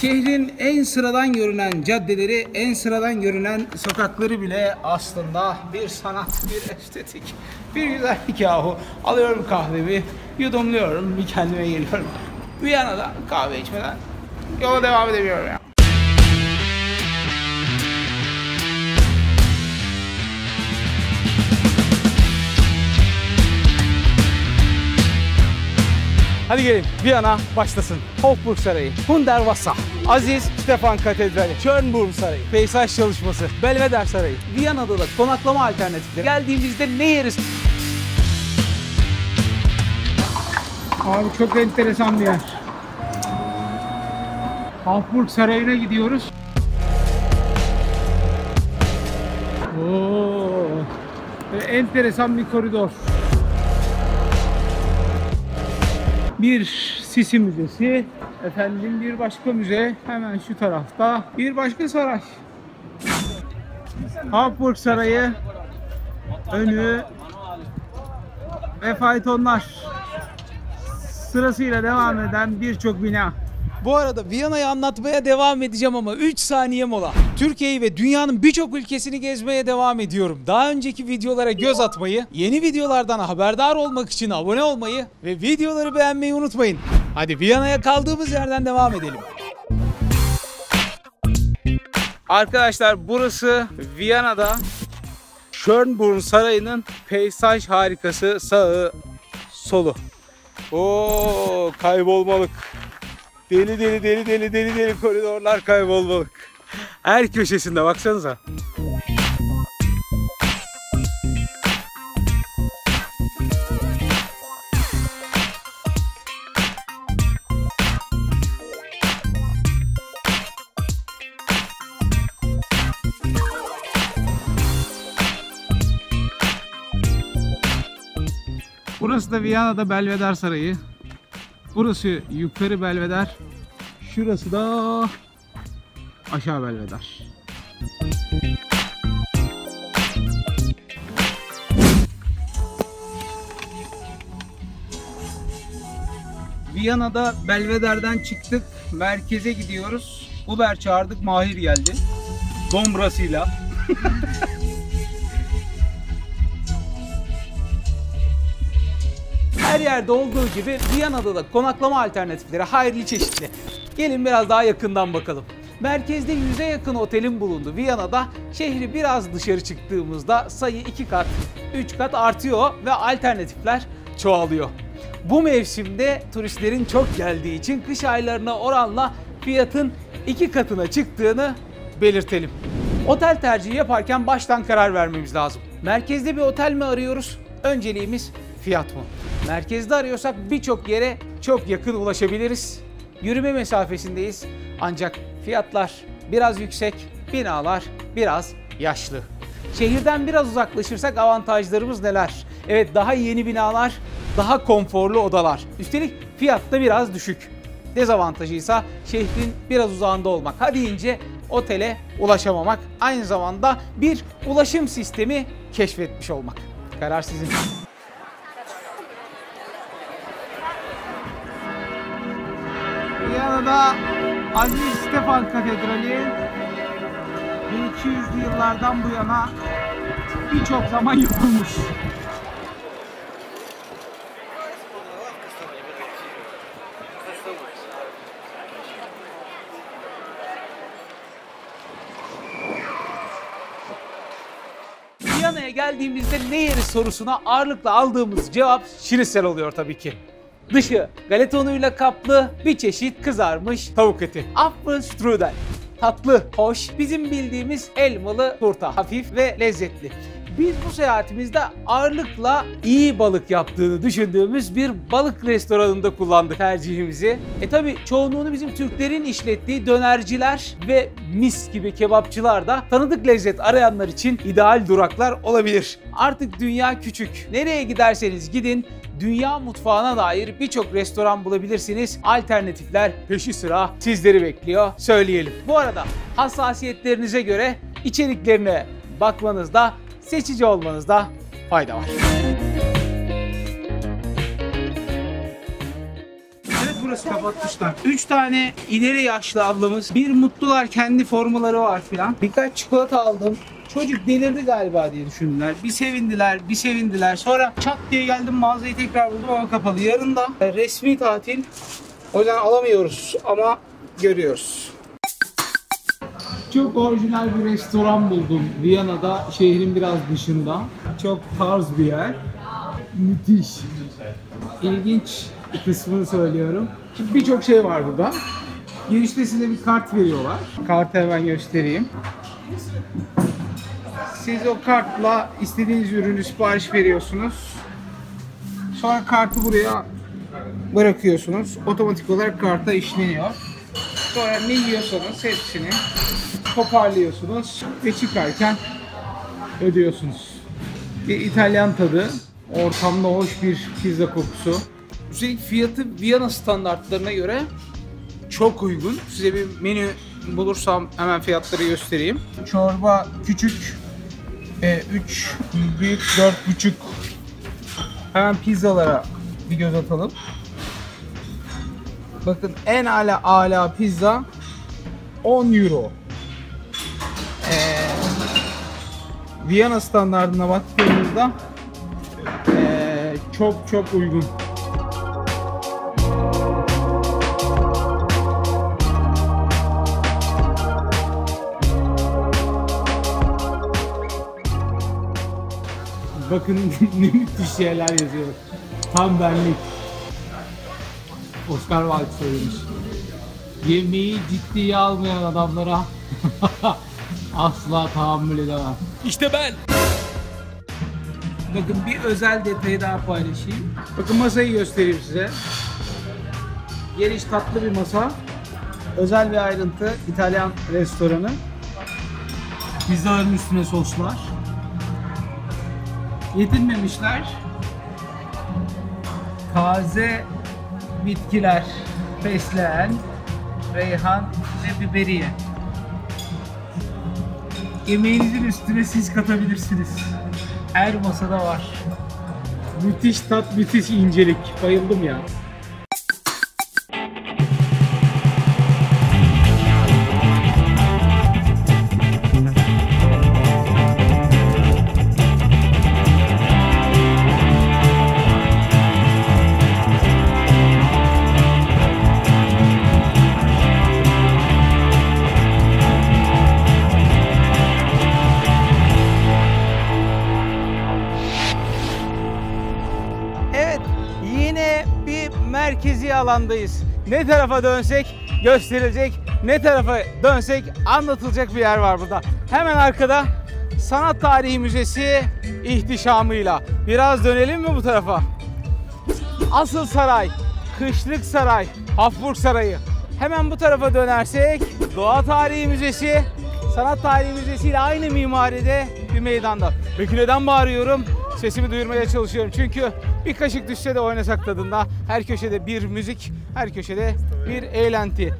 Şehrin en sıradan görünen caddeleri, en sıradan görünen sokakları bile aslında bir sanat, bir estetik, bir güzellik yahu. Alıyorum kahvemi, yudumluyorum, bir kendime geliyorum. Viyana'da kahve içmeden yola devam edemiyorum ya. Hadi gelin Viyana başlasın. Hofburg Sarayı, Hunderwasser, Aziz Stefan Katedrali, Schönbrunn Sarayı, Peyzaj Çalışması, Belvedere Sarayı, Viyana'da da konaklama alternatifleri. Geldiğimizde ne yeriz? Abi çok enteresan bir yer. Hofburg Sarayı'na gidiyoruz. Oo, enteresan bir koridor. Bir Sisi Müzesi, efendim bir başka müze hemen şu tarafta, bir başka saray. Habsburg Sarayı, önü ve faytonlar. Sırasıyla devam eden birçok bina. Bu arada Viyana'yı anlatmaya devam edeceğim ama 3 saniye mola. Türkiye'yi ve dünyanın birçok ülkesini gezmeye devam ediyorum. Daha önceki videolara göz atmayı, yeni videolardan haberdar olmak için abone olmayı ve videoları beğenmeyi unutmayın. Hadi Viyana'ya kaldığımız yerden devam edelim. Arkadaşlar burası Viyana'da Schönbrunn Sarayı'nın peyzaj harikası sağı solu. Oo kaybolmalık. Deli deli deli deli deli deli koridorlar kaybolmalık. Her köşesinde baksanıza. Burası da Viyana'da Belvedere Sarayı. Burası yukarı Belvedere. Şurası da aşağı Belvedere. Viyana'da Belvedere'den çıktık. Merkeze gidiyoruz. Uber çağırdık. Mahir geldi. Dombrasıyla. Her yerde olduğu gibi Viyana'da da konaklama alternatifleri hayırlı çeşitli. Gelin biraz daha yakından bakalım. Merkezde yüze yakın otelin bulunduğu Viyana'da şehri biraz dışarı çıktığımızda sayı 2 kat, 3 kat artıyor ve alternatifler çoğalıyor. Bu mevsimde turistlerin çok geldiği için kış aylarına oranla fiyatın 2 katına çıktığını belirtelim. Otel tercihi yaparken baştan karar vermemiz lazım. Merkezde bir otel mi arıyoruz? Önceliğimiz fiyat mı? Merkezde arıyorsak birçok yere çok yakın ulaşabiliriz. Yürüme mesafesindeyiz. Ancak fiyatlar biraz yüksek, binalar biraz yaşlı. Şehirden biraz uzaklaşırsak avantajlarımız neler? Evet daha yeni binalar, daha konforlu odalar. Üstelik fiyat da biraz düşük. Dezavantajı ise şehrin biraz uzağında olmak. Hadi ince otele ulaşamamak. Aynı zamanda bir ulaşım sistemi keşfetmiş olmak. Karar sizin. Viyana'da Aziz Stefan Katedrali 1200'lü yıllardan bu yana birçok zaman yapılmış. Viyana'ya geldiğimizde ne yeriz sorusuna ağırlıkla aldığımız cevap şinisel oluyor tabii ki. Dışı galeta unuyla kaplı bir çeşit kızarmış tavuk eti. Apfelstrudel. Tatlı, hoş, bizim bildiğimiz elmalı turta. Hafif ve lezzetli. Biz bu seyahatimizde ağırlıkla iyi balık yaptığını düşündüğümüz bir balık restoranında kullandık tercihimizi. E tabi çoğunluğunu bizim Türklerin işlettiği dönerciler ve mis gibi kebapçılar da tanıdık lezzet arayanlar için ideal duraklar olabilir. Artık dünya küçük. Nereye giderseniz gidin dünya mutfağına dair birçok restoran bulabilirsiniz. Alternatifler peşi sıra sizleri bekliyor söyleyelim. Bu arada hassasiyetlerinize göre içeriklerine bakmanızda, seçici olmanızda fayda var. Burası kapatmışlar. 3 tane ileri yaşlı ablamız. Bir mutlular kendi formaları var filan. Birkaç çikolata aldım. Çocuk delirdi galiba diye düşündüler. Bir sevindiler, bir sevindiler. Sonra çat diye geldim mağazayı tekrar buldum ama kapalı. Yarın da e, resmi tatil. O yüzden alamıyoruz ama görüyoruz. Çok orijinal bir restoran buldum Viyana'da, şehrin biraz dışında. Çok tarz bir yer. Müthiş. İlginç kısmını söylüyorum. Şimdi birçok şey var burada. Girişte size bir kart veriyorlar. Kartı hemen göstereyim. Siz o kartla istediğiniz ürünü sipariş veriyorsunuz. Sonra kartı buraya bırakıyorsunuz. Otomatik olarak karta işleniyor. Sonra ne yiyorsanız hepsini toparlıyorsunuz ve çıkarken ödüyorsunuz. Bir İtalyan tadı, ortamda hoş bir pizza kokusu. Üstelik fiyatı Viyana standartlarına göre çok uygun. Size bir menü bulursam hemen fiyatları göstereyim. Çorba küçük, 3 büyük 4,5 Hemen pizzalara bir göz atalım. Bakın en ala ala pizza 10 euro. Ee, Viyana standartına baktığımızda ee, çok çok uygun. Bakın ne müthiş şeyler yazıyor. Tam benlik. Oscar Wilde söylemiş. Yemeği ciddiye almayan adamlara asla tahammül edemem. İşte ben. Bakın bir özel detayı daha paylaşayım. Bakın masayı göstereyim size. Geniş tatlı bir masa. Özel bir ayrıntı İtalyan restoranı. Pizzaların üstüne soslar. Yetinmemişler. Taze bitkiler, fesleğen, reyhan ve biberiye. Yemeğinizin üstüne siz katabilirsiniz. Her masada var. Müthiş tat, müthiş incelik. Bayıldım ya. Yine bir merkezi alandayız. Ne tarafa dönsek gösterilecek, ne tarafa dönsek anlatılacak bir yer var burada. Hemen arkada Sanat Tarihi Müzesi ihtişamıyla. Biraz dönelim mi bu tarafa? Asıl saray, Kışlık Saray, Hafburg Sarayı. Hemen bu tarafa dönersek Doğa Tarihi Müzesi, Sanat Tarihi Müzesi ile aynı mimaride bir meydanda. Peki neden bağırıyorum? Sesimi duyurmaya çalışıyorum. Çünkü bir kaşık düşse de oynasak tadında. Her köşede bir müzik, her köşede bir eğlenti.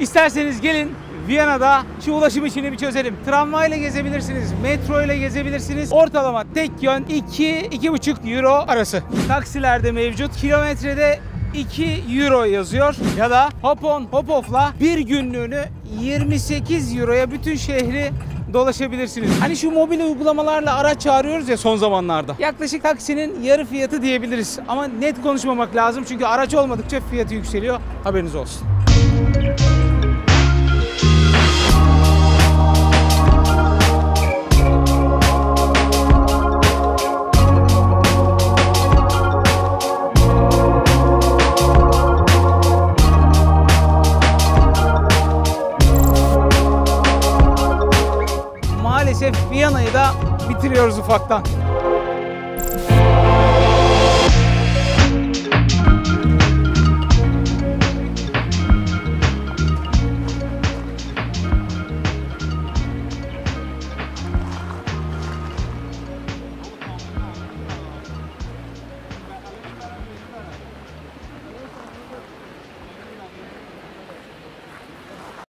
İsterseniz gelin Viyana'da şu ulaşım işini bir çözelim. Tramvayla gezebilirsiniz, metro ile gezebilirsiniz. Ortalama tek yön 2-2,5 euro arası. Taksilerde mevcut. Kilometrede 2 euro yazıyor. Ya da hop on hop off'la bir günlüğünü 28 euroya bütün şehri dolaşabilirsiniz. Hani şu mobil uygulamalarla araç çağırıyoruz ya son zamanlarda. Yaklaşık taksinin yarı fiyatı diyebiliriz. Ama net konuşmamak lazım çünkü araç olmadıkça fiyatı yükseliyor. Haberiniz olsun. Bitiriyoruz ufaktan.